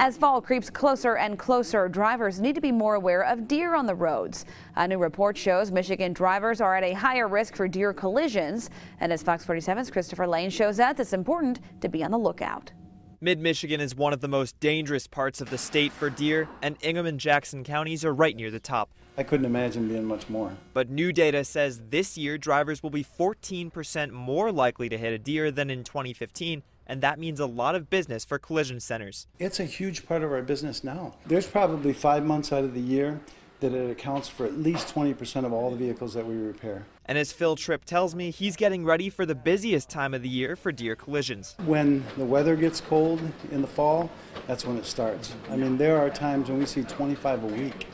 As fall creeps closer and closer, drivers need to be more aware of deer on the roads. A new report shows Michigan drivers are at a higher risk for deer collisions. And as Fox 47's Christopher Lane shows us, it's important to be on the lookout. Mid Michigan is one of the most dangerous parts of the state for deer, and Ingham and Jackson counties are right near the top. I couldn't imagine being much more. But new data says this year drivers will be 14% more likely to hit a deer than in 2015 and that means a lot of business for collision centers. It's a huge part of our business now. There's probably five months out of the year that it accounts for at least 20% of all the vehicles that we repair. And as Phil Tripp tells me, he's getting ready for the busiest time of the year for deer collisions. When the weather gets cold in the fall, that's when it starts. I mean, there are times when we see 25 a week.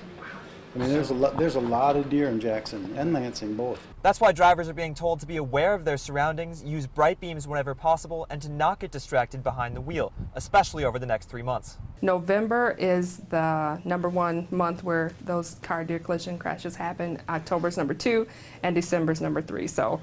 I mean, there's a lot, there's a lot of deer in Jackson and Lansing both. That's why drivers are being told to be aware of their surroundings, use bright beams whenever possible, and to not get distracted behind the wheel, especially over the next three months. November is the number one month where those car deer collision crashes happen. October's number two, and December's number three. So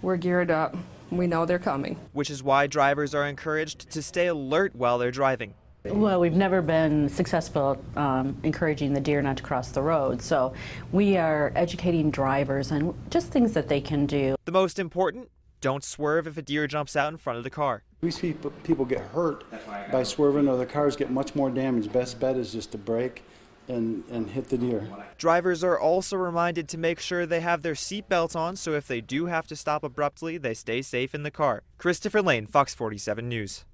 we're geared up. We know they're coming. Which is why drivers are encouraged to stay alert while they're driving. Well, we've never been successful um, encouraging the deer not to cross the road, so we are educating drivers on just things that they can do. The most important, don't swerve if a deer jumps out in front of the car. We see people get hurt by swerving or the cars get much more damage. Best bet is just to brake and, and hit the deer. Drivers are also reminded to make sure they have their seatbelts on so if they do have to stop abruptly, they stay safe in the car. Christopher Lane, Fox 47 News.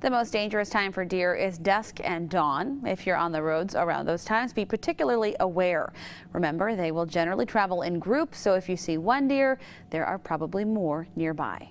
The most dangerous time for deer is dusk and dawn. If you're on the roads around those times, be particularly aware. Remember, they will generally travel in groups, so if you see one deer, there are probably more nearby.